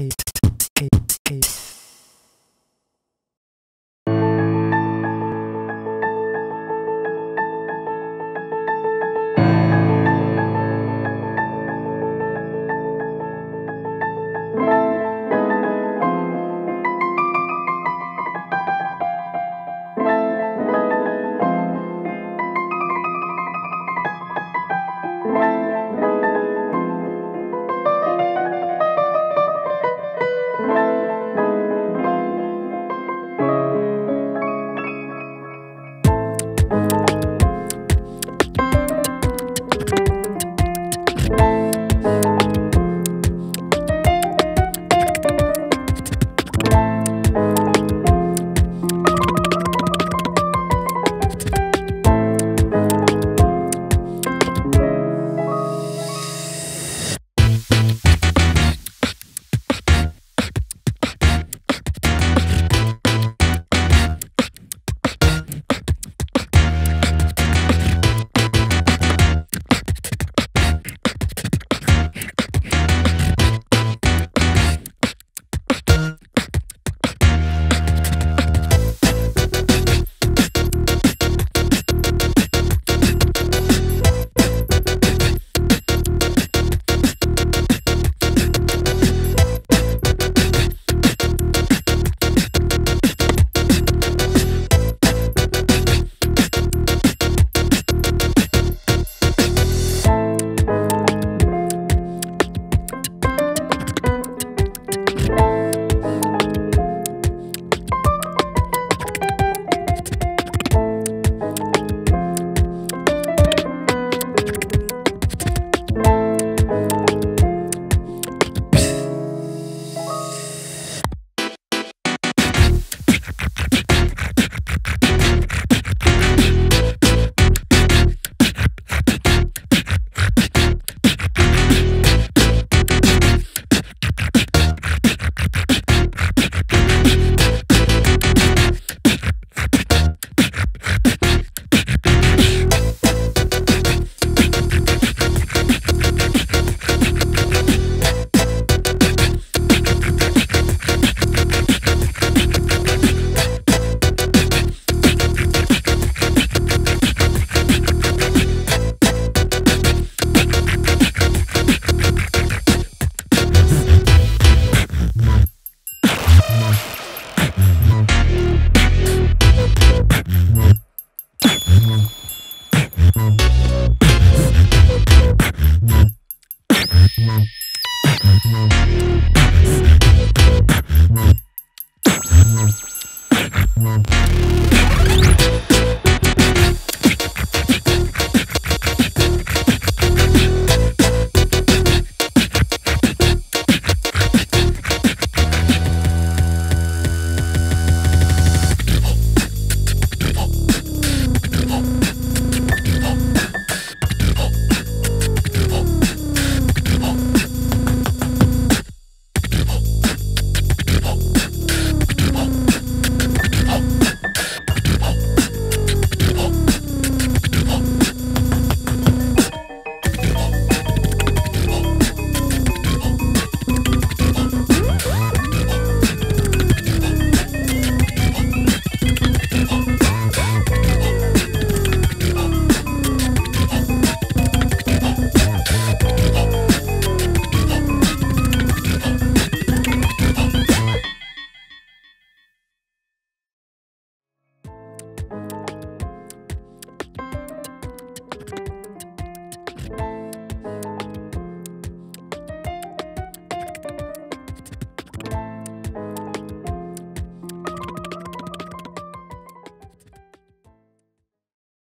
eight.